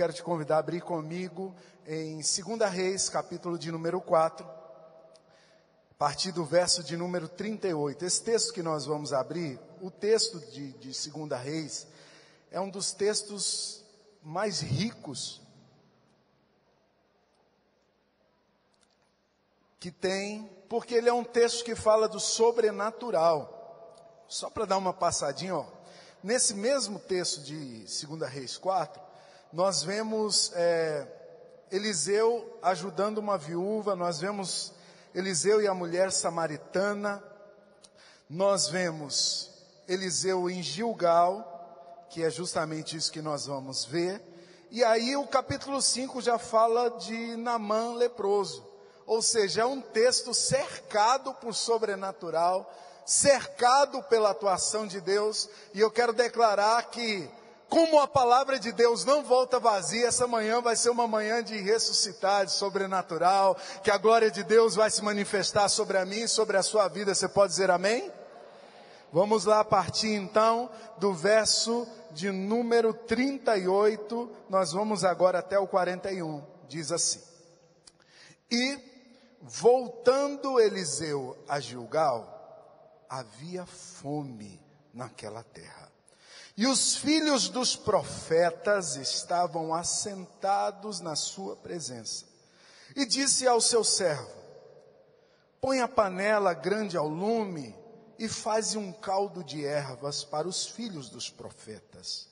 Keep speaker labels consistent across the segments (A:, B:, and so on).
A: quero te convidar a abrir comigo em 2 Reis, capítulo de número 4, a partir do verso de número 38. Esse texto que nós vamos abrir, o texto de, de 2 Reis, é um dos textos mais ricos que tem, porque ele é um texto que fala do sobrenatural. Só para dar uma passadinha, ó. Nesse mesmo texto de 2 Reis 4, nós vemos é, Eliseu ajudando uma viúva, nós vemos Eliseu e a mulher samaritana, nós vemos Eliseu em Gilgal, que é justamente isso que nós vamos ver, e aí o capítulo 5 já fala de Namã leproso, ou seja, é um texto cercado por sobrenatural, cercado pela atuação de Deus, e eu quero declarar que, como a palavra de Deus não volta vazia, essa manhã vai ser uma manhã de ressuscitar, de sobrenatural, que a glória de Deus vai se manifestar sobre a mim e sobre a sua vida. Você pode dizer amém? Vamos lá partir então do verso de número 38, nós vamos agora até o 41. Diz assim: E voltando Eliseu a Gilgal, havia fome naquela terra. E os filhos dos profetas estavam assentados na sua presença. E disse ao seu servo: Põe a panela grande ao lume e faze um caldo de ervas para os filhos dos profetas.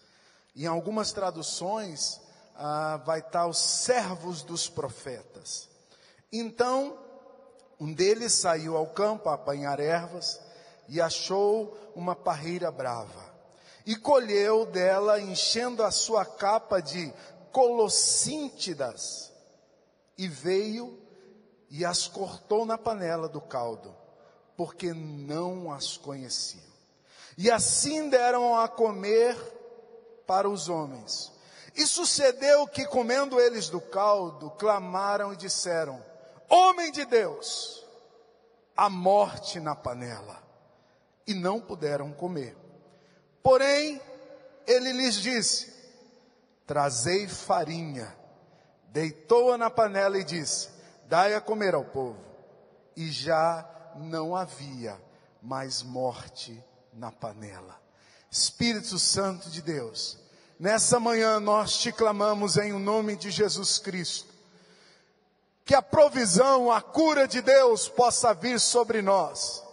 A: Em algumas traduções ah, vai estar os servos dos profetas. Então, um deles saiu ao campo a apanhar ervas e achou uma parreira brava. E colheu dela, enchendo a sua capa de colossíntidas, e veio e as cortou na panela do caldo, porque não as conheciam. E assim deram a comer para os homens. E sucedeu que, comendo eles do caldo, clamaram e disseram: Homem de Deus, a morte na panela e não puderam comer. Porém, ele lhes disse: Trazei farinha. Deitou-a na panela e disse: Dai a comer ao povo. E já não havia mais morte na panela. Espírito Santo de Deus, nessa manhã nós te clamamos em o nome de Jesus Cristo. Que a provisão, a cura de Deus possa vir sobre nós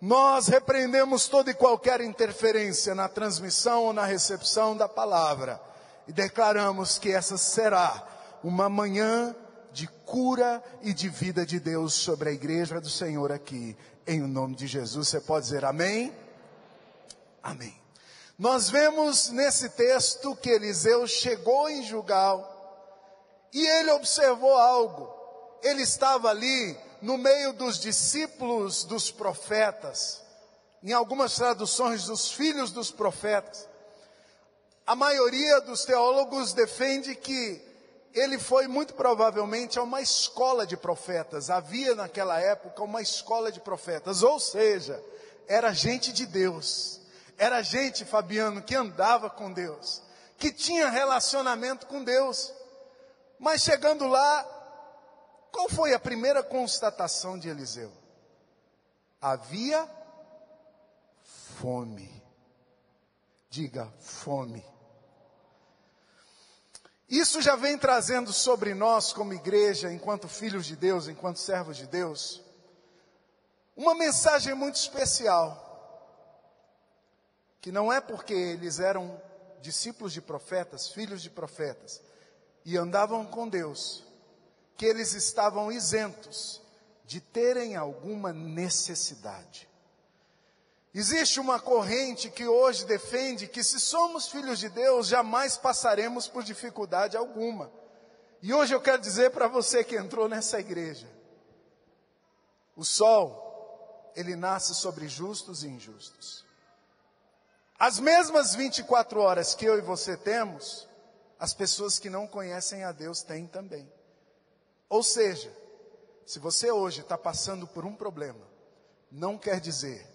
A: nós repreendemos toda e qualquer interferência na transmissão ou na recepção da palavra e declaramos que essa será uma manhã de cura e de vida de Deus sobre a igreja do Senhor aqui, em nome de Jesus. Você pode dizer amém? Amém. Nós vemos nesse texto que Eliseu chegou em Jugal e ele observou algo. Ele estava ali no meio dos discípulos dos profetas, em algumas traduções, dos filhos dos profetas. A maioria dos teólogos defende que ele foi muito provavelmente a uma escola de profetas. Havia naquela época uma escola de profetas, ou seja, era gente de Deus. Era gente, Fabiano, que andava com Deus, que tinha relacionamento com Deus. Mas chegando lá, qual foi a primeira constatação de Eliseu? Havia fome. Diga, fome. Isso já vem trazendo sobre nós, como igreja, enquanto filhos de Deus, enquanto servos de Deus, uma mensagem muito especial. Que não é porque eles eram discípulos de profetas, filhos de profetas, e andavam com Deus, que eles estavam isentos de terem alguma necessidade. Existe uma corrente que hoje defende que se somos filhos de Deus, jamais passaremos por dificuldade alguma. E hoje eu quero dizer para você que entrou nessa igreja: o sol, ele nasce sobre justos e injustos. As mesmas 24 horas que eu e você temos, as pessoas que não conhecem a Deus têm também. Ou seja, se você hoje está passando por um problema, não quer dizer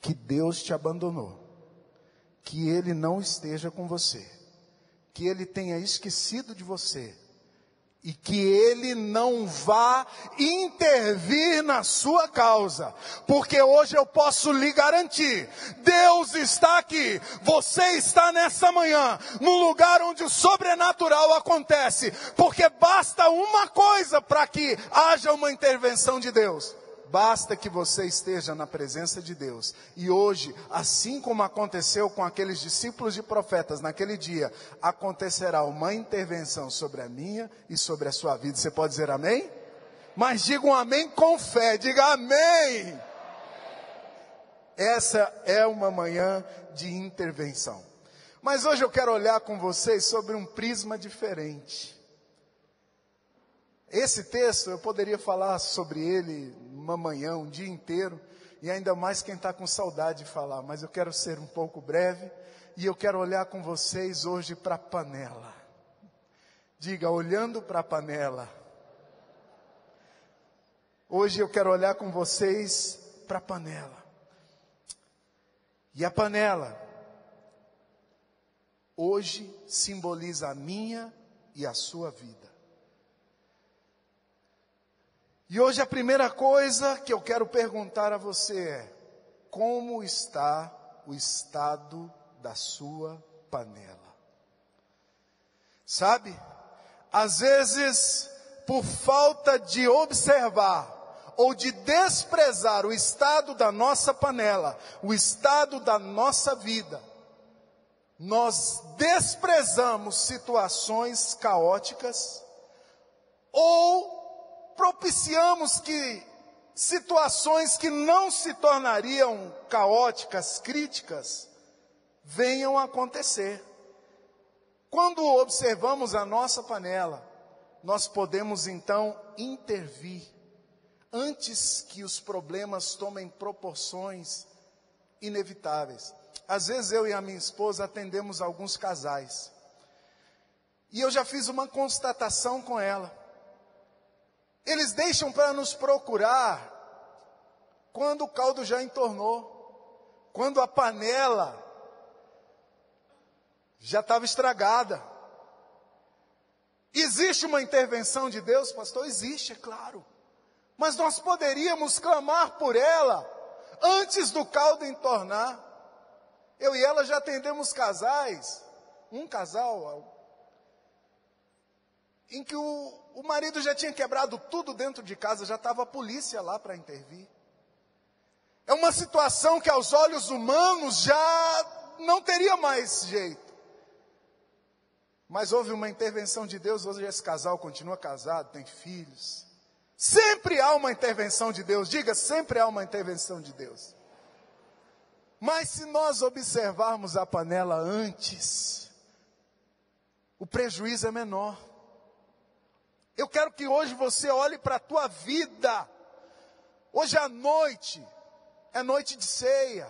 A: que Deus te abandonou, que Ele não esteja com você, que ele tenha esquecido de você e que ele não vá intervir na sua causa, porque hoje eu posso lhe garantir: Deus está aqui, você está nessa manhã, no lugar onde o sobrenatural acontece, porque basta uma coisa para que haja uma intervenção de Deus Basta que você esteja na presença de Deus. E hoje, assim como aconteceu com aqueles discípulos de profetas naquele dia, acontecerá uma intervenção sobre a minha e sobre a sua vida. Você pode dizer amém? Mas diga um amém com fé. Diga amém. Essa é uma manhã de intervenção. Mas hoje eu quero olhar com vocês sobre um prisma diferente. Esse texto eu poderia falar sobre ele uma manhã, um dia inteiro, e ainda mais quem está com saudade de falar, mas eu quero ser um pouco breve e eu quero olhar com vocês hoje para a panela. Diga, olhando para a panela. Hoje eu quero olhar com vocês para a panela. E a panela, hoje simboliza a minha e a sua vida. E hoje a primeira coisa que eu quero perguntar a você é: como está o estado da sua panela? Sabe, às vezes, por falta de observar ou de desprezar o estado da nossa panela, o estado da nossa vida, nós desprezamos situações caóticas ou propiciamos que situações que não se tornariam caóticas, críticas, venham a acontecer. Quando observamos a nossa panela, nós podemos então intervir antes que os problemas tomem proporções inevitáveis. Às vezes eu e a minha esposa atendemos alguns casais. E eu já fiz uma constatação com ela. Eles deixam para nos procurar quando o caldo já entornou, quando a panela já estava estragada. Existe uma intervenção de Deus, pastor? Existe, é claro. Mas nós poderíamos clamar por ela antes do caldo entornar. Eu e ela já atendemos casais, um casal, em que o, o marido já tinha quebrado tudo dentro de casa, já estava a polícia lá para intervir. É uma situação que aos olhos humanos já não teria mais jeito. Mas houve uma intervenção de Deus, hoje esse casal continua casado, tem filhos. Sempre há uma intervenção de Deus, diga, sempre há uma intervenção de Deus. Mas se nós observarmos a panela antes, o prejuízo é menor. Eu quero que hoje você olhe para a tua vida. Hoje à noite é noite de ceia.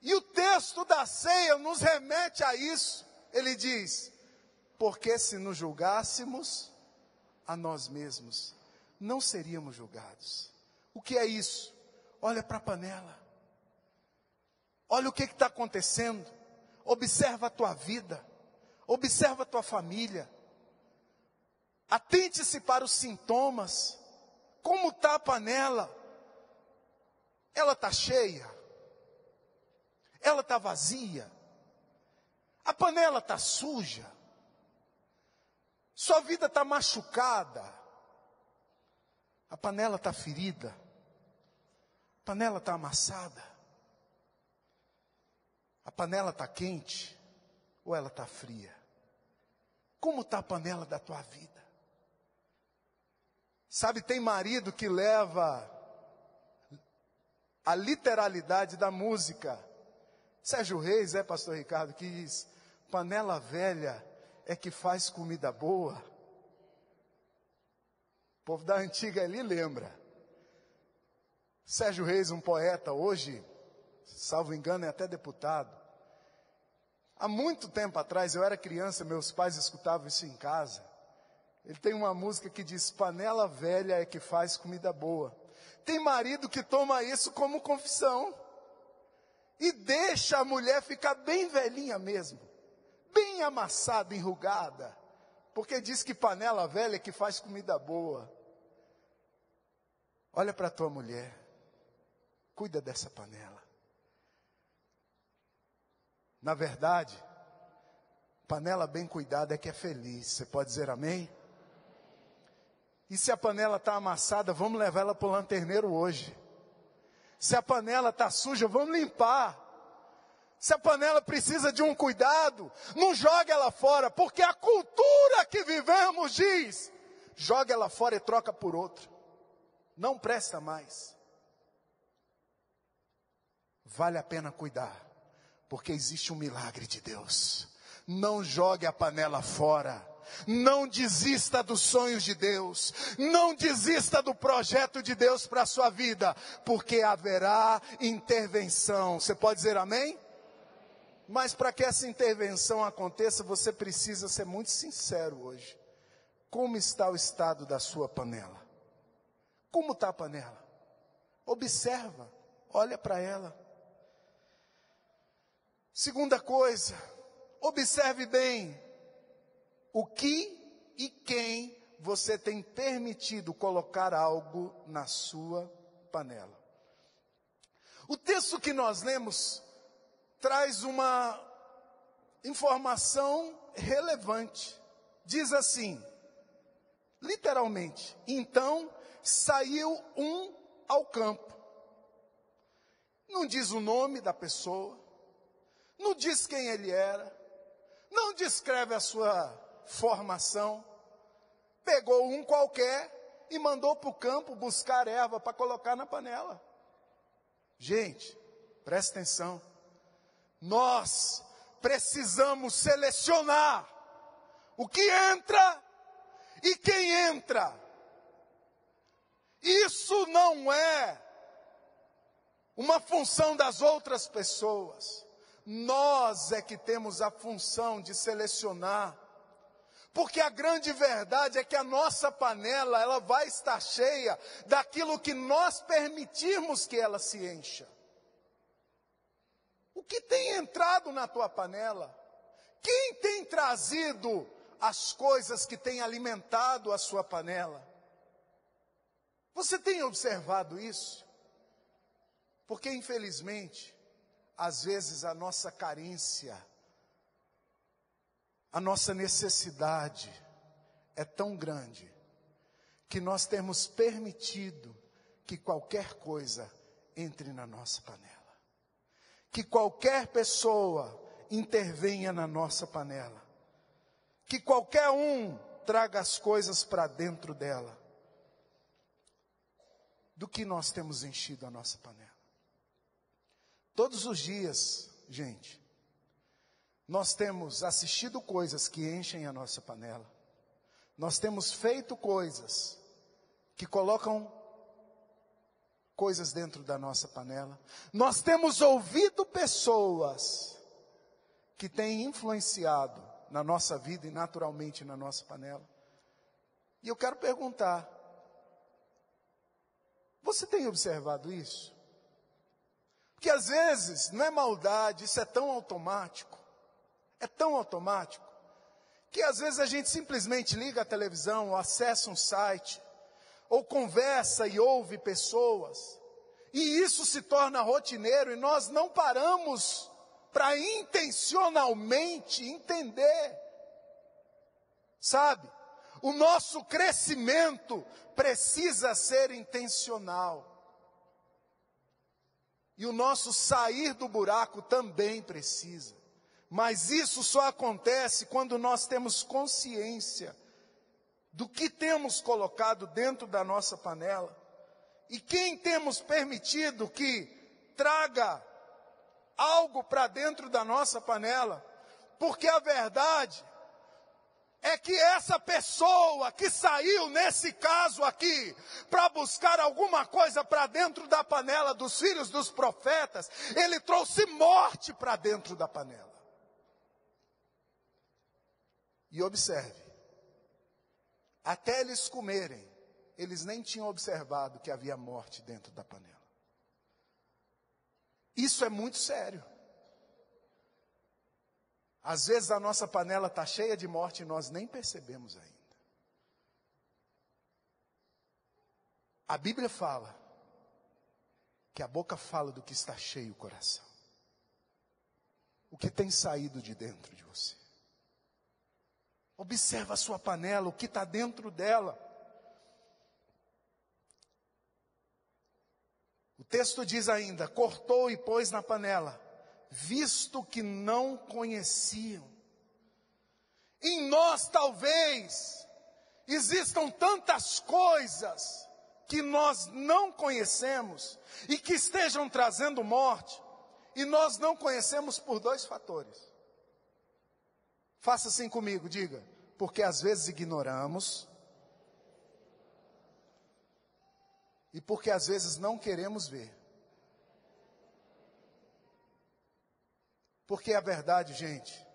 A: E o texto da ceia nos remete a isso. Ele diz: Porque se nos julgássemos a nós mesmos, não seríamos julgados. O que é isso? Olha para a panela. Olha o que está acontecendo. Observa a tua vida. Observa a tua família. Atente-se para os sintomas. Como está a panela? Ela está cheia? Ela está vazia? A panela está suja? Sua vida está machucada? A panela está ferida? A panela está amassada? A panela está quente? Ou ela está fria? Como está a panela da tua vida? Sabe, tem marido que leva a literalidade da música. Sérgio Reis, é, pastor Ricardo, que diz: panela velha é que faz comida boa. O povo da antiga ali lembra. Sérgio Reis, um poeta, hoje, salvo engano, é até deputado. Há muito tempo atrás, eu era criança, meus pais escutavam isso em casa. Ele tem uma música que diz: panela velha é que faz comida boa. Tem marido que toma isso como confissão e deixa a mulher ficar bem velhinha mesmo, bem amassada, enrugada, porque diz que panela velha é que faz comida boa. Olha para tua mulher, cuida dessa panela. Na verdade, panela bem cuidada é que é feliz. Você pode dizer amém? E se a panela está amassada, vamos levar ela para o lanterneiro hoje. Se a panela está suja, vamos limpar. Se a panela precisa de um cuidado, não jogue ela fora, porque a cultura que vivemos diz: joga ela fora e troca por outra. Não presta mais. Vale a pena cuidar, porque existe um milagre de Deus. Não jogue a panela fora. Não desista dos sonhos de Deus. Não desista do projeto de Deus para a sua vida, porque haverá intervenção. Você pode dizer amém? Mas para que essa intervenção aconteça, você precisa ser muito sincero hoje. Como está o estado da sua panela? Como está a panela? Observa, olha para ela. Segunda coisa, observe bem o que e quem você tem permitido colocar algo na sua panela. O texto que nós lemos traz uma informação relevante. Diz assim, literalmente: então saiu um ao campo. Não diz o nome da pessoa, não diz quem ele era, não descreve a sua formação. Pegou um qualquer e mandou para o campo buscar erva para colocar na panela. Gente, presta atenção. Nós precisamos selecionar o que entra e quem entra. Isso não é uma função das outras pessoas. Nós é que temos a função de selecionar. Porque a grande verdade é que a nossa panela, ela vai estar cheia daquilo que nós permitirmos que ela se encha. O que tem entrado na tua panela? Quem tem trazido as coisas que têm alimentado a sua panela? Você tem observado isso? Porque, infelizmente, às vezes a nossa carência, a nossa necessidade é tão grande que nós temos permitido que qualquer coisa entre na nossa panela que qualquer pessoa intervenha na nossa panela, que qualquer um traga as coisas para dentro dela. Do que nós temos enchido a nossa panela? Todos os dias, gente, nós temos assistido coisas que enchem a nossa panela. Nós temos feito coisas que colocam coisas dentro da nossa panela. Nós temos ouvido pessoas que têm influenciado na nossa vida e naturalmente na nossa panela. E eu quero perguntar: você tem observado isso? Porque às vezes não é maldade, isso é tão automático, é tão automático, que às vezes a gente simplesmente liga a televisão, ou acessa um site, ou conversa e ouve pessoas, e isso se torna rotineiro e nós não paramos para intencionalmente entender. Sabe? O nosso crescimento precisa ser intencional. E o nosso sair do buraco também precisa. Mas isso só acontece quando nós temos consciência do que temos colocado dentro da nossa panela e quem temos permitido que traga algo para dentro da nossa panela, porque a verdade é que essa pessoa que saiu nesse caso aqui para buscar alguma coisa para dentro da panela dos filhos dos profetas, ele trouxe morte para dentro da panela. E observe, até eles comerem, eles nem tinham observado que havia morte dentro da panela. Isso é muito sério. Às vezes a nossa panela está cheia de morte e nós nem percebemos ainda. A Bíblia fala que a boca fala do que está cheio o coração. O que tem saído de dentro de você. Observa a sua panela, o que está dentro dela. O texto diz ainda: cortou e pôs na panela, visto que não conheciam. Em nós, talvez, existam tantas coisas que nós não conhecemos e que estejam trazendo morte, e nós não conhecemos por dois fatores. Faça assim comigo, diga, porque às vezes ignoramos e porque às vezes não queremos ver. Porque a verdade, gente,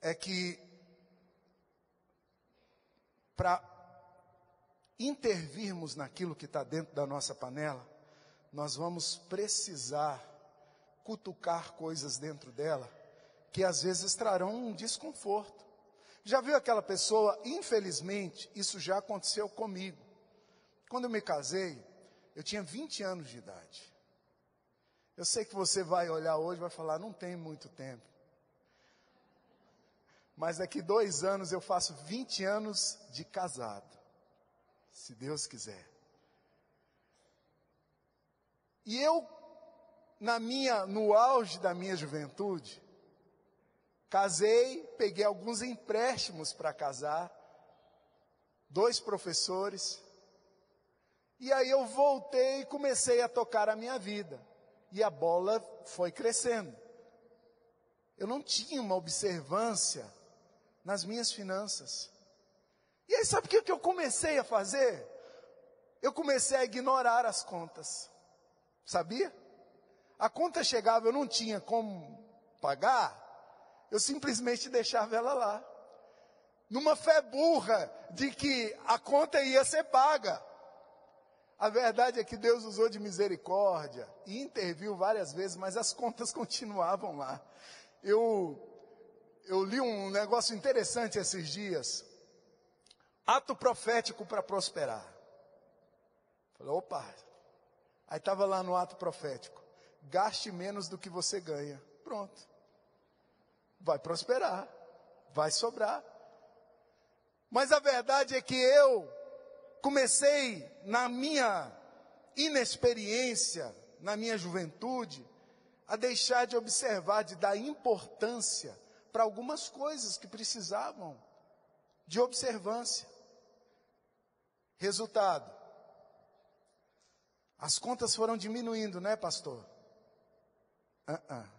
A: é que para intervirmos naquilo que está dentro da nossa panela, nós vamos precisar cutucar coisas dentro dela que às vezes trarão um desconforto. Já viu aquela pessoa? Infelizmente, isso já aconteceu comigo. Quando eu me casei, eu tinha 20 anos de idade. Eu sei que você vai olhar hoje e vai falar, não tem muito tempo. Mas daqui dois anos eu faço 20 anos de casado. Se Deus quiser. E eu, na minha, no auge da minha juventude, casei, peguei alguns empréstimos para casar, dois professores, e aí eu voltei e comecei a tocar a minha vida. E a bola foi crescendo. Eu não tinha uma observância nas minhas finanças. E aí sabe o que eu comecei a fazer? Eu comecei a ignorar as contas. Sabia? A conta chegava, eu não tinha como pagar, eu simplesmente deixava ela lá. Numa fé burra de que a conta ia ser paga. A verdade é que Deus usou de misericórdia e interviu várias vezes, mas as contas continuavam lá. Eu, eu li um negócio interessante esses dias. Ato profético para prosperar. Falei, opa. Aí estava lá no ato profético. Gaste menos do que você ganha. Pronto. Vai prosperar. Vai sobrar. Mas a verdade é que eu comecei na minha inexperiência, na minha juventude, a deixar de observar, de dar importância para algumas coisas que precisavam de observância. Resultado: as contas foram diminuindo, né, pastor? Uh -uh.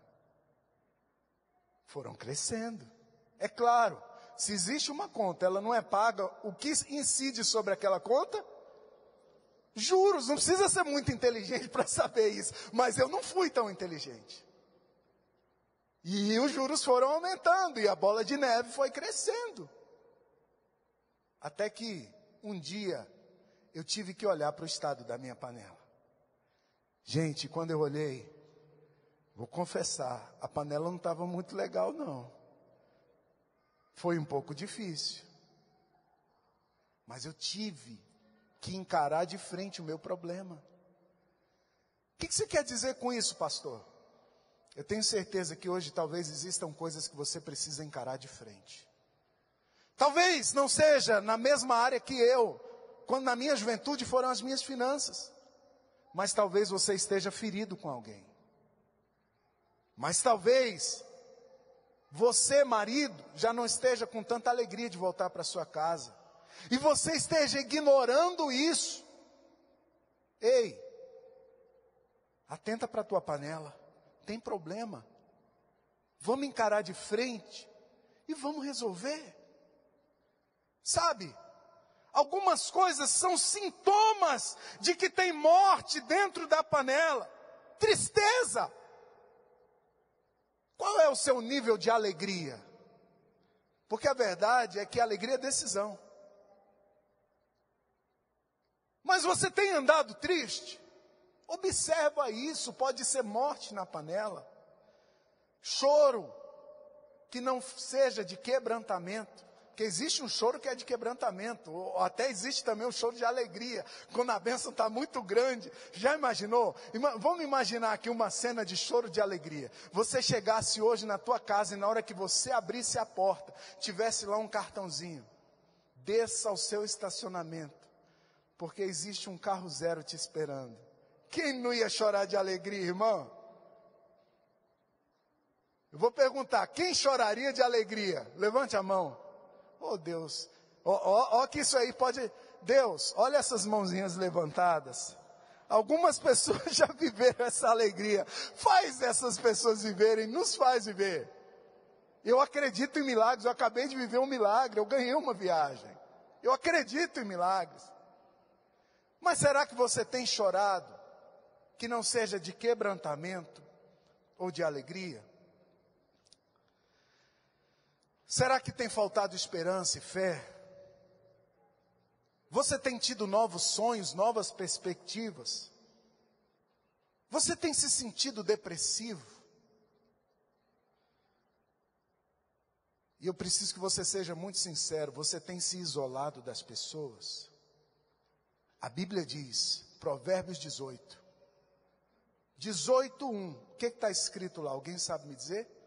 A: Foram crescendo. É claro, se existe uma conta, ela não é paga, o que incide sobre aquela conta? Juros, não precisa ser muito inteligente para saber isso, mas eu não fui tão inteligente. E os juros foram aumentando e a bola de neve foi crescendo. Até que um dia eu tive que olhar para o estado da minha panela. Gente, quando eu olhei, vou confessar, a panela não estava muito legal não. Foi um pouco difícil. Mas eu tive que encarar de frente o meu problema. O que, que você quer dizer com isso, pastor? Eu tenho certeza que hoje talvez existam coisas que você precisa encarar de frente. Talvez não seja na mesma área que eu, quando na minha juventude foram as minhas finanças. Mas talvez você esteja ferido com alguém. Mas talvez você, marido, já não esteja com tanta alegria de voltar para sua casa. E você esteja ignorando isso. Ei, atenta para a tua panela. Tem problema. Vamos encarar de frente e vamos resolver. Sabe? Algumas coisas são sintomas de que tem morte dentro da panela. Tristeza. Qual é o seu nível de alegria? Porque a verdade é que a alegria é decisão. Mas você tem andado triste? Observa isso, pode ser morte na panela, choro, que não seja de quebrantamento. Existe um choro que é de quebrantamento, ou até existe também um choro de alegria, quando a bênção está muito grande. Já imaginou? Ima vamos imaginar aqui uma cena de choro de alegria. Você chegasse hoje na tua casa e na hora que você abrisse a porta, tivesse lá um cartãozinho. Desça ao seu estacionamento, porque existe um carro zero te esperando. Quem não ia chorar de alegria, irmão? Eu vou perguntar, quem choraria de alegria? Levante a mão. Oh Deus, ó, ó, ó que isso aí pode. Deus, olha essas mãozinhas levantadas. Algumas pessoas já viveram essa alegria. Faz essas pessoas viverem, nos faz viver. Eu acredito em milagres, eu acabei de viver um milagre, eu ganhei uma viagem. Eu acredito em milagres. Mas será que você tem chorado que não seja de quebrantamento ou de alegria? Será que tem faltado esperança e fé? Você tem tido novos sonhos, novas perspectivas? Você tem se sentido depressivo? E eu preciso que você seja muito sincero: você tem se isolado das pessoas? A Bíblia diz, Provérbios 18, 18, 1. O que está escrito lá? Alguém sabe me dizer?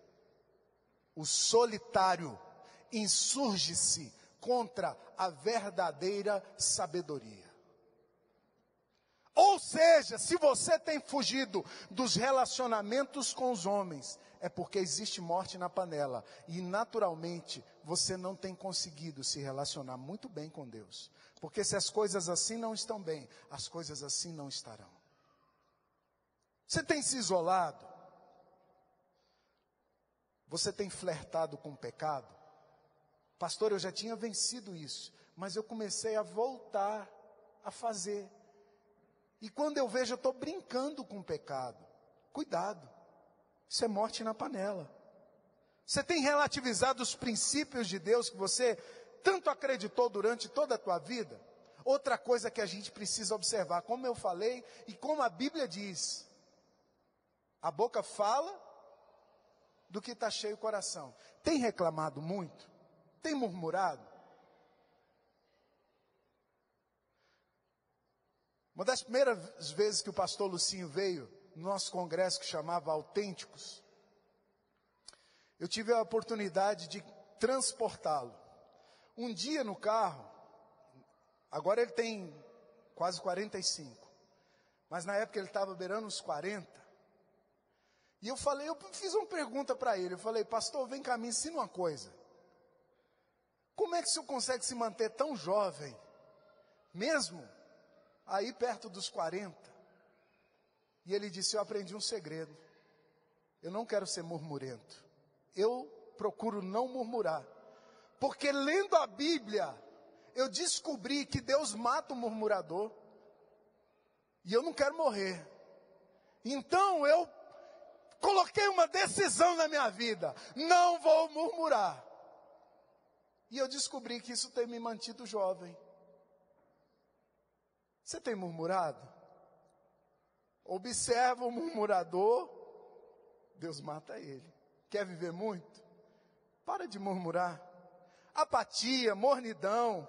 A: O solitário insurge-se contra a verdadeira sabedoria. Ou seja, se você tem fugido dos relacionamentos com os homens, é porque existe morte na panela. E naturalmente você não tem conseguido se relacionar muito bem com Deus. Porque se as coisas assim não estão bem, as coisas assim não estarão. Você tem se isolado. Você tem flertado com o pecado? Pastor, eu já tinha vencido isso, mas eu comecei a voltar a fazer. E quando eu vejo, eu estou brincando com o pecado. Cuidado, isso é morte na panela. Você tem relativizado os princípios de Deus que você tanto acreditou durante toda a tua vida? Outra coisa que a gente precisa observar, como eu falei e como a Bíblia diz, a boca fala do que está cheio o coração. Tem reclamado muito? Tem murmurado? Uma das primeiras vezes que o pastor Lucinho veio no nosso congresso que chamava Autênticos, eu tive a oportunidade de transportá-lo. Um dia no carro, agora ele tem quase 45, mas na época ele estava beirando os 40. E eu falei, eu fiz uma pergunta para ele. Eu falei, pastor, vem cá, me ensina uma coisa. Como é que o senhor consegue se manter tão jovem, mesmo aí perto dos 40? E ele disse: Eu aprendi um segredo. Eu não quero ser murmurento. Eu procuro não murmurar. Porque lendo a Bíblia, eu descobri que Deus mata o murmurador. E eu não quero morrer. Então eu coloquei uma decisão na minha vida: não vou murmurar. E eu descobri que isso tem me mantido jovem. Você tem murmurado? Observa o murmurador, Deus mata ele. Quer viver muito? Para de murmurar. Apatia, mornidão,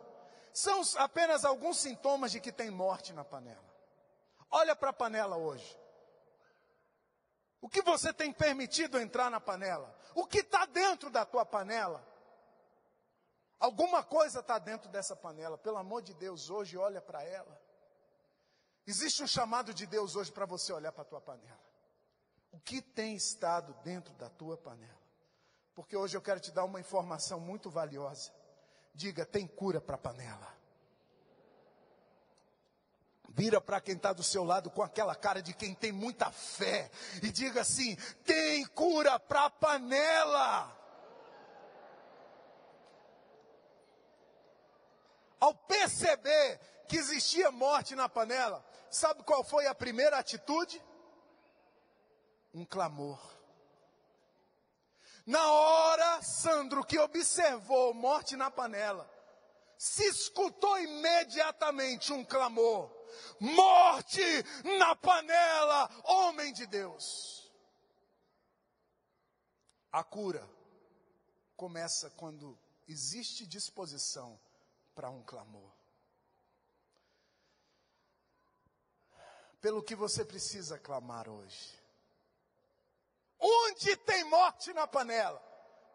A: são apenas alguns sintomas de que tem morte na panela. Olha para a panela hoje. O que você tem permitido entrar na panela? O que está dentro da tua panela? Alguma coisa está dentro dessa panela. Pelo amor de Deus, hoje olha para ela. Existe um chamado de Deus hoje para você olhar para a tua panela. O que tem estado dentro da tua panela? Porque hoje eu quero te dar uma informação muito valiosa. Diga, tem cura para a panela. Vira para quem está do seu lado com aquela cara de quem tem muita fé e diga assim: tem cura para a panela. Ao perceber que existia morte na panela, sabe qual foi a primeira atitude? Um clamor. Na hora, Sandro, que observou morte na panela, se escutou imediatamente um clamor morte na panela, homem de Deus. A cura começa quando existe disposição para um clamor. Pelo que você precisa clamar hoje. Onde tem morte na panela?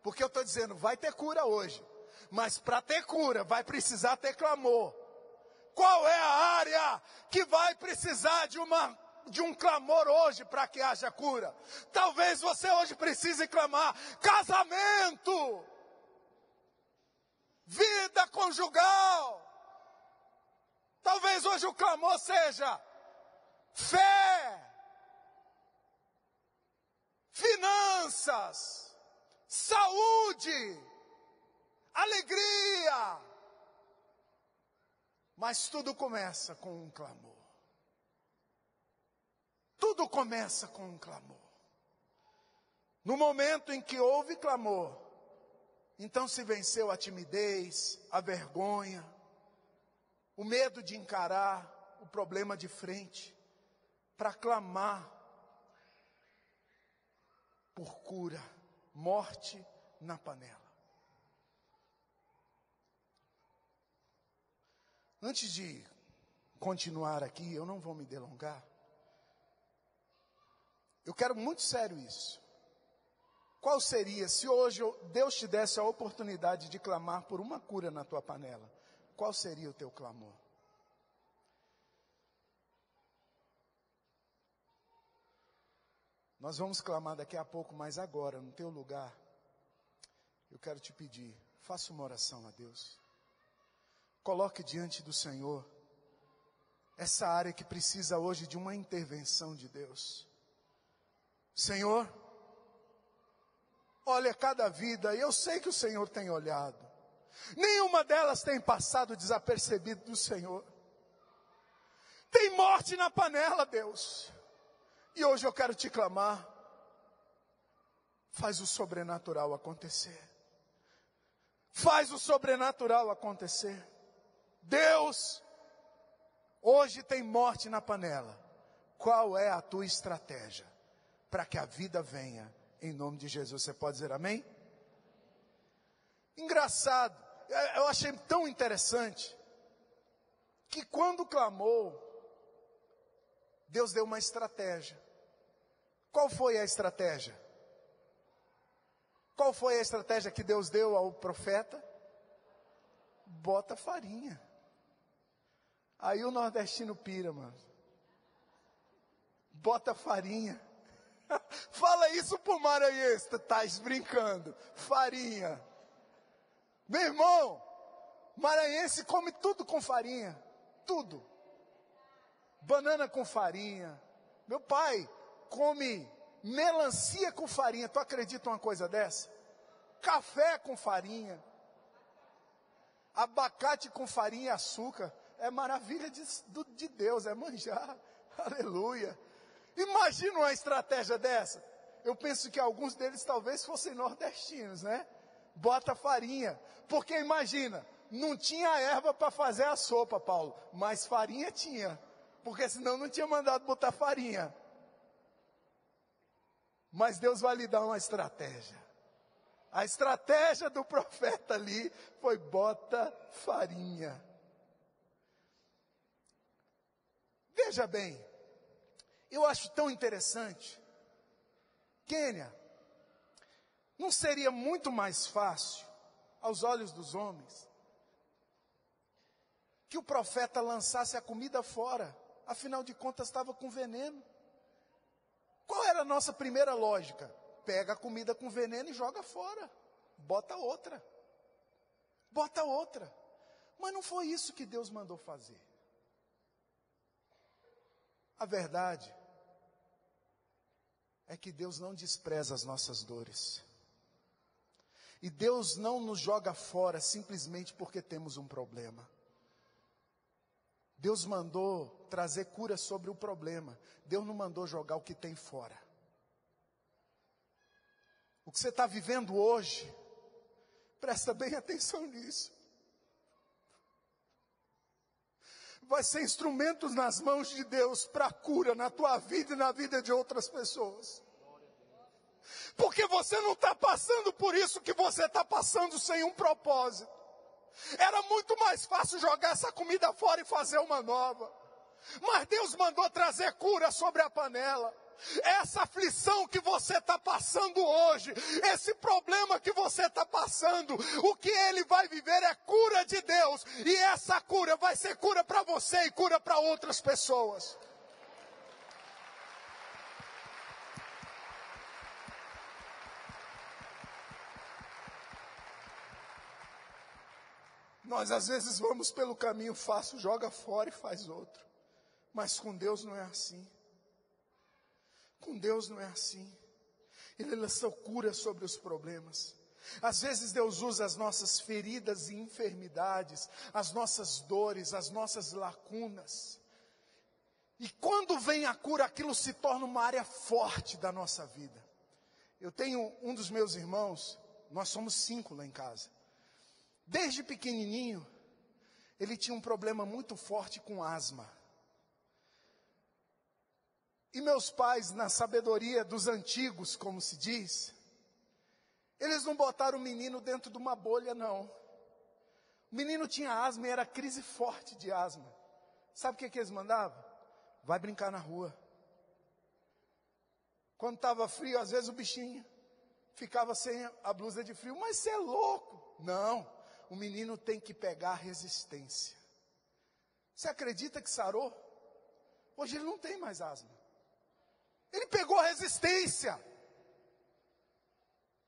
A: Porque eu estou dizendo, vai ter cura hoje. Mas para ter cura, vai precisar ter clamor. Qual é a área que vai precisar de uma de um clamor hoje para que haja cura? Talvez você hoje precise clamar casamento, vida conjugal. Talvez hoje o clamor seja fé, finanças, saúde, alegria. Mas tudo começa com um clamor. Tudo começa com um clamor. No momento em que houve clamor, então se venceu a timidez, a vergonha, o medo de encarar o problema de frente, para clamar por cura, morte na panela. Antes de continuar aqui, eu não vou me delongar. Eu quero muito sério isso. Qual seria, se hoje Deus te desse a oportunidade de clamar por uma cura na tua panela, qual seria o teu clamor? Nós vamos clamar daqui a pouco, mas agora, no teu lugar, eu quero te pedir, faça uma oração a Deus. Coloque diante do Senhor essa área que precisa hoje de uma intervenção de Deus. Senhor, olha cada vida, e eu sei que o Senhor tem olhado. Nenhuma delas tem passado desapercebido do Senhor. Tem morte na panela, Deus. E hoje eu quero te clamar. Faz o sobrenatural acontecer. Faz o sobrenatural acontecer. Deus, hoje tem morte na panela. Qual é a tua estratégia para que a vida venha em nome de Jesus? Você pode dizer amém? Engraçado, eu achei tão interessante que quando clamou, Deus deu uma estratégia. Qual foi a estratégia? Qual foi a estratégia que Deus deu ao profeta? Bota farinha. Aí o nordestino pira, mano. Bota farinha. Fala isso pro maranhense, tá brincando. Farinha. Meu irmão, maranhense come tudo com farinha. Tudo. Banana com farinha. Meu pai come melancia com farinha. Tu acredita uma coisa dessa? Café com farinha. Abacate com farinha e açúcar é maravilha de, de Deus, é manjar. Aleluia. Imagina uma estratégia dessa. Eu penso que alguns deles talvez fossem nordestinos, né? Bota farinha. Porque imagina, não tinha erva para fazer a sopa, Paulo, mas farinha tinha. Porque senão não tinha mandado botar farinha. Mas Deus vai lhe dar uma estratégia. A estratégia do profeta ali foi bota farinha. Veja bem, eu acho tão interessante. Quênia, não seria muito mais fácil, aos olhos dos homens, que o profeta lançasse a comida fora, afinal de contas estava com veneno. Qual era a nossa primeira lógica? Pega a comida com veneno e joga fora, bota outra, bota outra. Mas não foi isso que Deus mandou fazer. A verdade é que Deus não despreza as nossas dores. E Deus não nos joga fora simplesmente porque temos um problema. Deus mandou trazer cura sobre o problema. Deus não mandou jogar o que tem fora. O que você está vivendo hoje, presta bem atenção nisso. Vai ser instrumentos nas mãos de Deus para cura na tua vida e na vida de outras pessoas. Porque você não está passando por isso que você está passando sem um propósito. Era muito mais fácil jogar essa comida fora e fazer uma nova. Mas Deus mandou trazer cura sobre a panela. Essa aflição que você está passando hoje, esse problema que você está passando, o que ele vai viver é cura de Deus. E essa cura vai ser cura para você e cura para outras pessoas. Nós às vezes vamos pelo caminho fácil, joga fora e faz outro. Mas com Deus não é assim. Com Deus não é assim. Ele lança cura sobre os problemas. Às vezes Deus usa as nossas feridas e enfermidades, as nossas dores, as nossas lacunas. E quando vem a cura, aquilo se torna uma área forte da nossa vida. Eu tenho um dos meus irmãos, nós somos cinco lá em casa. Desde pequenininho, ele tinha um problema muito forte com asma. E meus pais, na sabedoria dos antigos, como se diz, eles não botaram o menino dentro de uma bolha, não. O menino tinha asma e era crise forte de asma. Sabe o que, que eles mandavam? Vai brincar na rua. Quando estava frio, às vezes o bichinho ficava sem a blusa de frio. Mas você é louco. Não o menino tem que pegar resistência. Você acredita que sarou? Hoje ele não tem mais asma. Ele pegou resistência.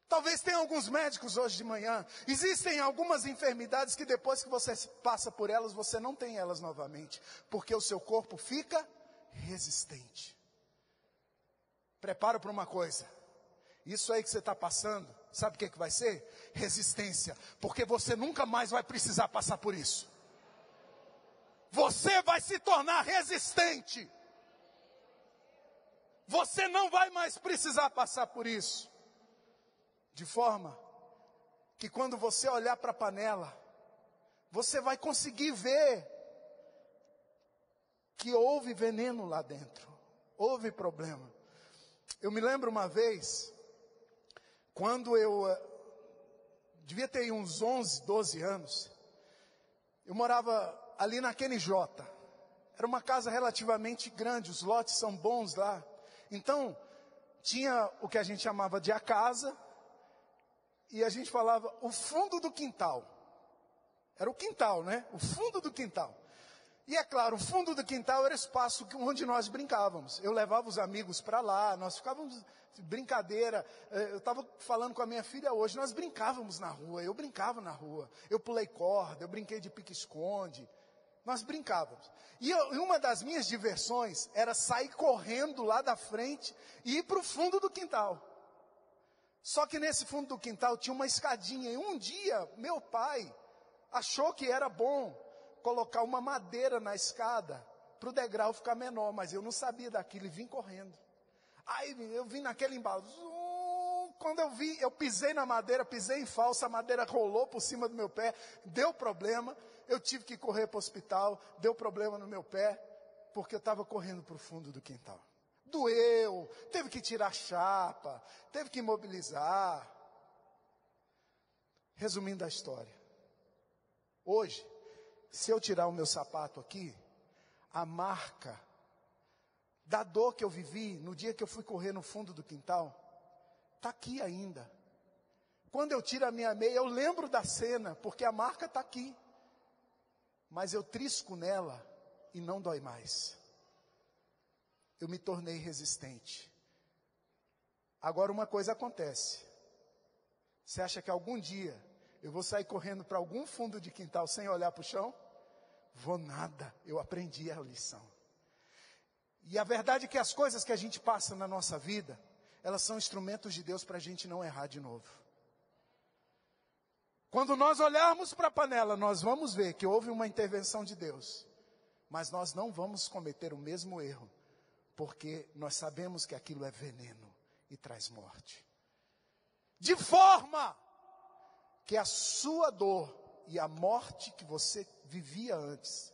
A: Talvez tenha alguns médicos hoje de manhã. Existem algumas enfermidades que depois que você passa por elas, você não tem elas novamente, porque o seu corpo fica resistente. Prepara para uma coisa. Isso aí que você está passando, sabe o que, que vai ser? Resistência. Porque você nunca mais vai precisar passar por isso. Você vai se tornar resistente. Você não vai mais precisar passar por isso. De forma que quando você olhar para a panela, você vai conseguir ver que houve veneno lá dentro, houve problema. Eu me lembro uma vez, quando eu uh, devia ter uns 11, 12 anos, eu morava ali na QNJ. Era uma casa relativamente grande, os lotes são bons lá. Então, tinha o que a gente chamava de a casa, e a gente falava o fundo do quintal. Era o quintal, né? O fundo do quintal. E é claro, o fundo do quintal era espaço onde nós brincávamos. Eu levava os amigos para lá, nós ficávamos brincadeira. Eh, eu estava falando com a minha filha hoje, nós brincávamos na rua, eu brincava na rua. Eu pulei corda, eu brinquei de pique-esconde. Nós brincávamos. E, eu, uma das minhas diversões era sair correndo lá da frente e ir para o fundo do quintal. Só que nesse fundo do quintal tinha uma escadinha. E um dia, meu pai achou que era bom colocar uma madeira na escada para o degrau ficar menor, mas eu não sabia daquilo e vim correndo. Aí eu vim naquele embalo. Quando eu vi, eu pisei na madeira, pisei em falsa, a madeira rolou por cima do meu pé, deu problema. Eu tive que correr para o hospital, deu problema no meu pé, porque eu estava correndo para o fundo do quintal. Doeu, teve que tirar chapa, teve que imobilizar. Resumindo a história. Hoje, se eu tirar o meu sapato aqui, a marca da dor que eu vivi no dia que eu fui correr no fundo do quintal, está aqui ainda. Quando eu tiro a minha meia, eu lembro da cena, porque a marca está aqui. Mas eu trisco nela e não dói mais. Eu me tornei resistente. Agora uma coisa acontece. Você acha que algum dia eu vou sair correndo para algum fundo de quintal sem olhar para o chão? Vou nada, eu aprendi a lição. E a verdade é que as coisas que a gente passa na nossa vida, elas são instrumentos de Deus para a gente não errar de novo. Quando nós olharmos para a panela, nós vamos ver que houve uma intervenção de Deus, mas nós não vamos cometer o mesmo erro, porque nós sabemos que aquilo é veneno e traz morte. De forma que a sua dor e a morte que você vivia antes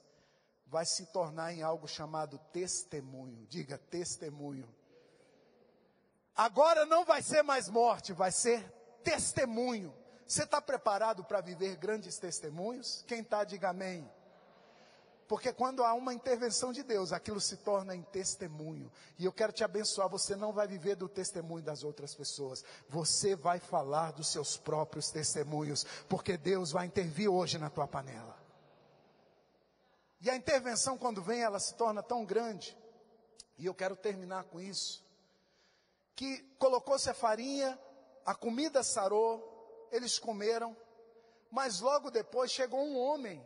A: vai se tornar em algo chamado testemunho. Diga testemunho. Agora não vai ser mais morte, vai ser testemunho. Você está preparado para viver grandes testemunhos? Quem está, diga amém. Porque quando há uma intervenção de Deus, aquilo se torna em testemunho. E eu quero te abençoar, você não vai viver do testemunho das outras pessoas. Você vai falar dos seus próprios testemunhos, porque Deus vai intervir hoje na tua panela. E a intervenção quando vem, ela se torna tão grande. E eu quero terminar com isso. Que colocou-se a farinha, a comida sarou, eles comeram, mas logo depois chegou um homem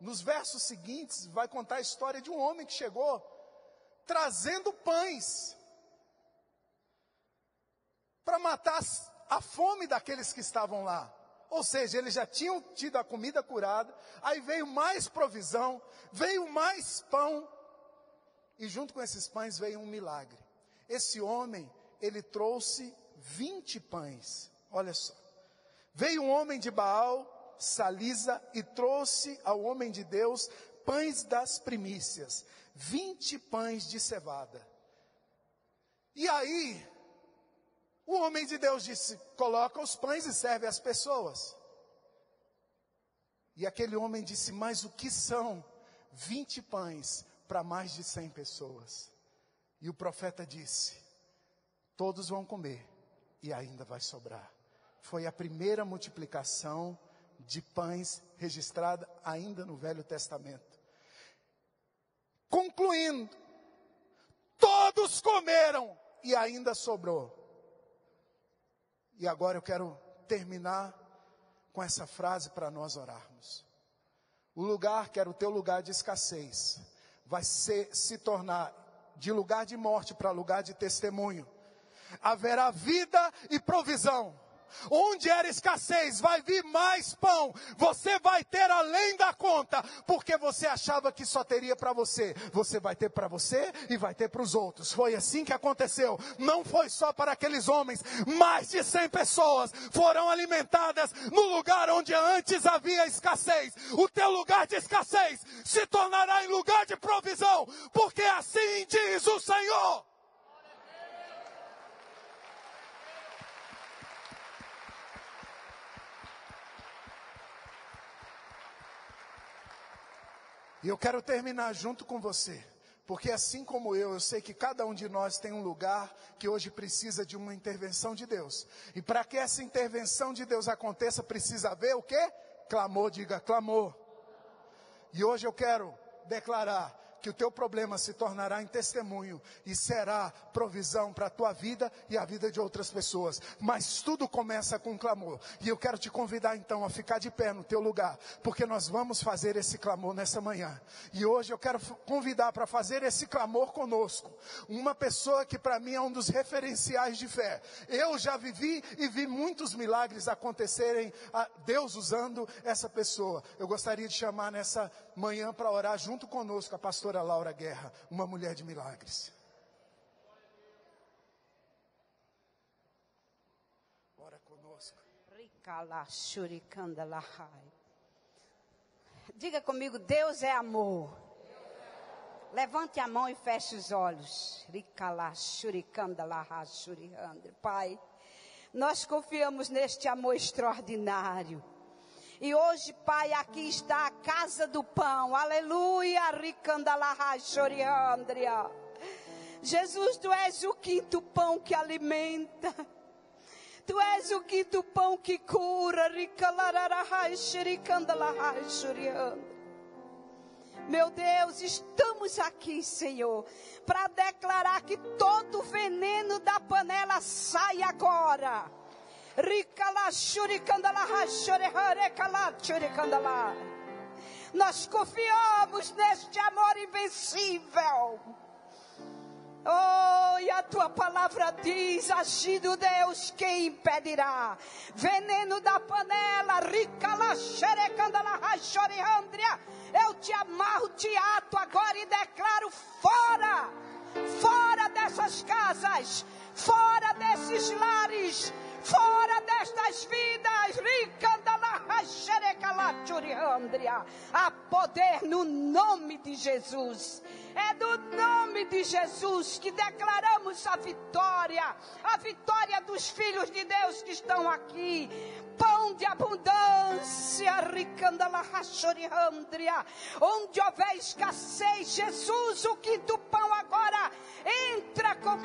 A: nos versos seguintes, vai contar a história de um homem que chegou trazendo pães para matar a fome daqueles que estavam lá. Ou seja, eles já tinham tido a comida curada, aí veio mais provisão, veio mais pão, e junto com esses pães veio um milagre. Esse homem, ele trouxe 20 pães, olha só. Veio um homem de Baal, Salisa e trouxe ao homem de Deus pães das primícias, vinte pães de cevada. E aí, o homem de Deus disse: coloca os pães e serve as pessoas. E aquele homem disse: Mas o que são vinte pães para mais de cem pessoas? E o profeta disse: Todos vão comer e ainda vai sobrar. Foi a primeira multiplicação de pães registrada ainda no Velho Testamento. Concluindo, todos comeram e ainda sobrou. E agora eu quero terminar com essa frase para nós orarmos. O lugar que era o teu lugar de escassez vai ser, se tornar de lugar de morte para lugar de testemunho. Haverá vida e provisão Onde era escassez, vai vir mais pão. Você vai ter além da conta, porque você achava que só teria para você. Você vai ter para você e vai ter para os outros. Foi assim que aconteceu. Não foi só para aqueles homens. Mais de 100 pessoas foram alimentadas no lugar onde antes havia escassez. O teu lugar de escassez se tornará em lugar de provisão, porque assim diz o Senhor. E eu quero terminar junto com você, porque assim como eu, eu sei que cada um de nós tem um lugar que hoje precisa de uma intervenção de Deus. E para que essa intervenção de Deus aconteça, precisa haver o quê? Clamor, diga clamor. E hoje eu quero declarar que o teu problema se tornará em testemunho e será provisão para a tua vida e a vida de outras pessoas. Mas tudo começa com clamor. E eu quero te convidar então a ficar de pé no teu lugar, porque nós vamos fazer esse clamor nessa manhã. E hoje eu quero convidar para fazer esse clamor conosco, uma pessoa que para mim é um dos referenciais de fé. Eu já vivi e vi muitos milagres acontecerem, Deus usando essa pessoa. Eu gostaria de chamar nessa manhã para orar junto conosco a pastora Laura Guerra, uma mulher de milagres. Ora conosco.
B: Diga comigo, Deus é amor. Levante a mão e feche os olhos. Pai, nós confiamos neste amor extraordinário. E hoje, Pai, aqui está a casa do pão. Aleluia, ricandalahachoriandria. Jesus, tu és o quinto pão que alimenta. Tu és o quinto pão que cura. Meu Deus, estamos aqui, Senhor, para declarar que todo veneno da panela sai agora nós confiamos neste amor invencível. Oh, e a tua palavra diz: agindo Deus, quem impedirá? Veneno da panela, rica la Eu te amarro, te ato agora e declaro fora, fora dessas casas, fora desses lares, fora destas vidas. Há poder no nome de Jesus. É do nome de Jesus que declaramos a vitória, a vitória dos filhos de Deus que estão aqui. Pão de abundância, onde houver escassez, Jesus, o quinto pão agora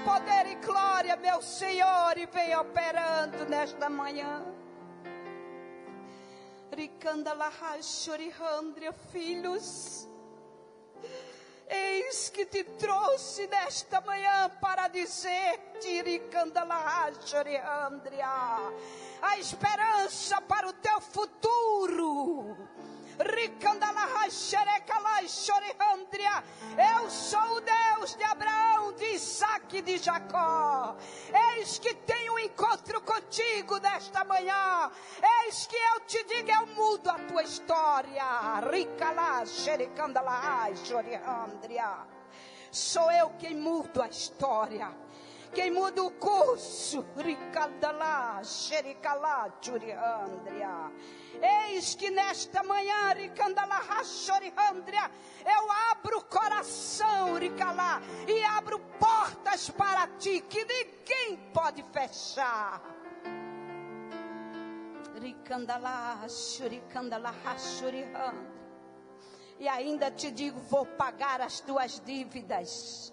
B: poder e glória, meu Senhor, e vem operando nesta manhã. Ricandalahashorihandria, filhos. Eis que te trouxe nesta manhã para dizer-te, Ricandalahashorihandria, a esperança para o teu futuro eu sou o Deus de Abraão, de Isaac e de Jacó. Eis que tenho um encontro contigo nesta manhã. Eis que eu te digo, eu mudo a tua história. Sou eu quem mudo a história quem muda o curso. Ricandalá, xericalá, churiandria. Eis que nesta manhã, Ricandalahashorihambria, eu abro o coração, Ricalá, e abro portas para ti que ninguém pode fechar. E ainda te digo, vou pagar as tuas dívidas.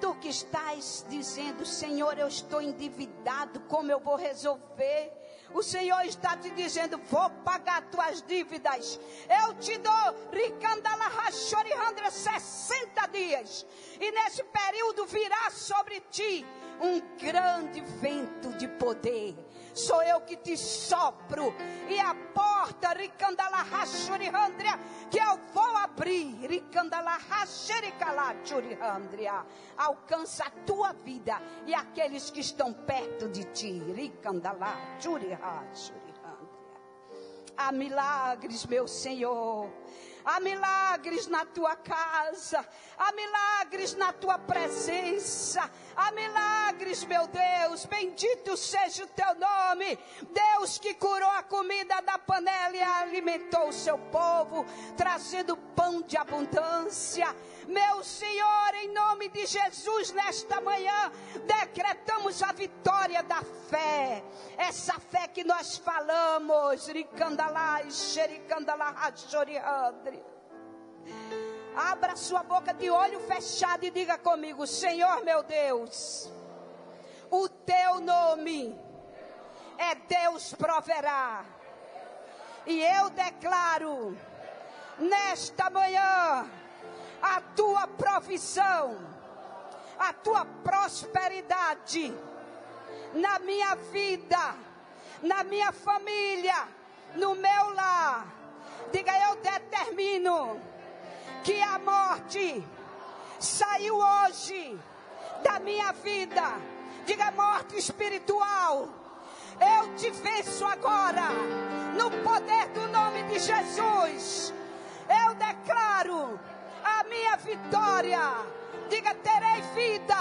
B: Tu que estás dizendo, Senhor, eu estou endividado, como eu vou resolver? O Senhor está te dizendo: vou pagar tuas dívidas. Eu te dou Ricandala Rachorihandra 60 dias. E nesse período virá sobre ti um grande vento de poder. Sou eu que te sopro. E a porta, Ricandala Rachorihandria, que eu vou abrir, Ricandala Rachericalachorihandria, alcança a tua vida e aqueles que estão perto de ti. Ricandala Churihachorihandria. Há milagres, meu Senhor. Há milagres na tua casa, há milagres na tua presença, há milagres, meu Deus, bendito seja o teu nome, Deus que curou a comida da panela e alimentou o seu povo, trazendo pão de abundância. Meu Senhor, em nome de Jesus, nesta manhã, decretamos a vitória da fé. Essa fé que nós falamos, Ricandalai, Xericandalai, Choriandre. Abra sua boca de olho fechado e diga comigo: Senhor meu Deus, o teu nome é Deus proverá. E eu declaro nesta manhã a tua provisão, a tua prosperidade na minha vida, na minha família, no meu lar. Diga, eu determino que a morte saiu hoje da minha vida. Diga, morte espiritual. Eu te venço agora, no poder do nome de Jesus. Eu declaro minha vitória. Diga: terei vida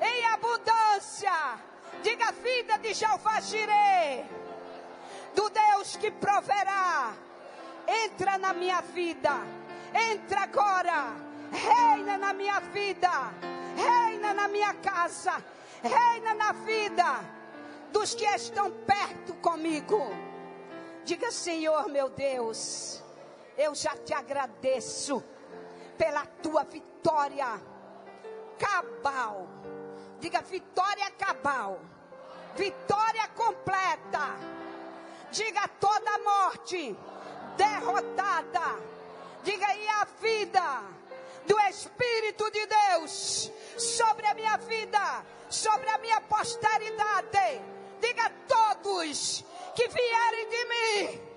B: em abundância. Diga: vida de Jeová Jireh, do Deus que proverá. Entra na minha vida. Entra agora. Reina na minha vida. Reina na minha casa. Reina na vida dos que estão perto comigo. Diga, Senhor meu Deus, eu já te agradeço pela tua vitória cabal. Diga vitória cabal. Vitória completa. Diga toda morte derrotada. Diga aí a vida do Espírito de Deus sobre a minha vida, sobre a minha posteridade. Diga todos que vierem de mim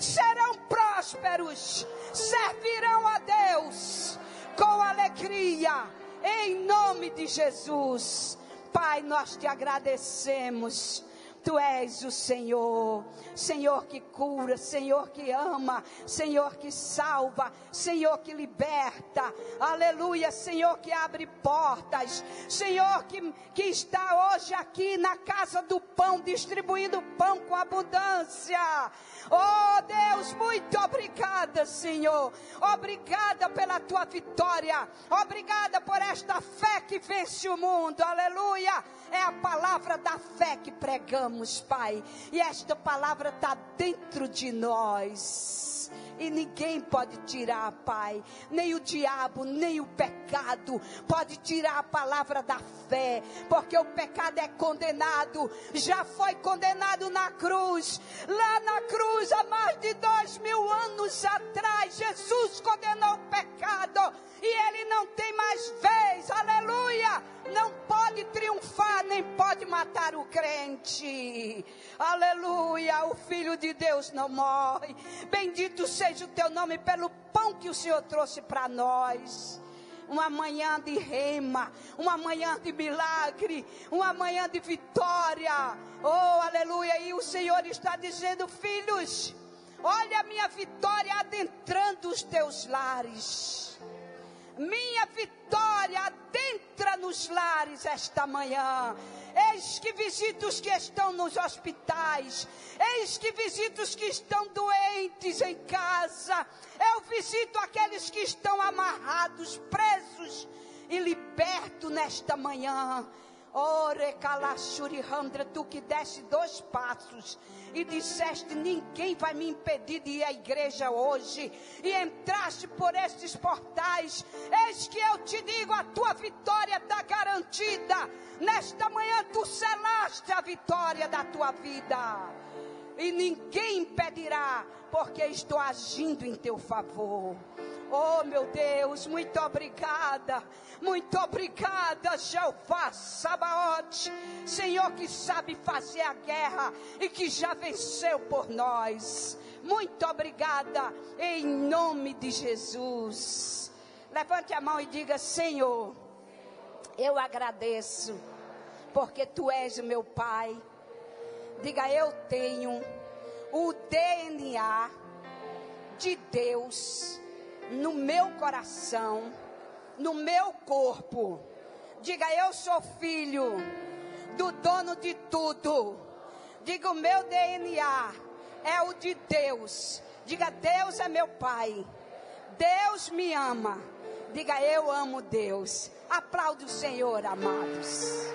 B: serão prósperos, servirão a Deus com alegria, em nome de Jesus. Pai, nós te agradecemos Tu és o Senhor, Senhor que cura, Senhor que ama, Senhor que salva, Senhor que liberta, aleluia, Senhor que abre portas, Senhor que, que está hoje aqui na casa do pão, distribuindo pão com abundância. Oh Deus, muito obrigada, Senhor. Obrigada pela tua vitória. Obrigada por esta fé que vence o mundo. Aleluia. É a palavra da fé que pregamos, Pai. E esta palavra está dentro de nós e ninguém pode tirar, Pai. Nem o diabo, nem o pecado pode tirar a palavra da fé, porque o pecado é condenado, já foi condenado na cruz. Lá na cruz, há mais de dois mil anos atrás, Jesus condenou o pecado e ele não tem mais vez, aleluia. Não pode triunfar, nem pode matar o crente, aleluia. O Filho de Deus não morre. Bendito seja o teu nome pelo pão que o Senhor trouxe para nós uma manhã de rema, uma manhã de milagre, uma manhã de vitória. Oh, aleluia! E o Senhor está dizendo, filhos, olha a minha vitória adentrando os teus lares minha vitória adentra nos lares esta manhã. Eis que visito os que estão nos hospitais. Eis que visito os que estão doentes em casa. Eu visito aqueles que estão amarrados, presos e liberto nesta manhã. Ore Handra, tu que deste dois passos e disseste: Ninguém vai me impedir de ir à igreja hoje. E entraste por estes portais. Eis que eu te digo: a tua vitória está garantida. Nesta manhã tu selaste a vitória da tua vida. E ninguém impedirá, porque estou agindo em teu favor. Oh, meu Deus, muito obrigada. Muito obrigada, Jeová Sabaote. Senhor que sabe fazer a guerra e que já venceu por nós. Muito obrigada, em nome de Jesus. Levante a mão e diga: Senhor, eu agradeço, porque tu és o meu Pai. Diga: Eu tenho o DNA de Deus no meu coração, no meu corpo. Diga, eu sou filho do dono de tudo. Diga, o meu DNA é o de Deus. Diga, Deus é meu Pai. Deus me ama. Diga, eu amo Deus. Aplaude o Senhor, amados.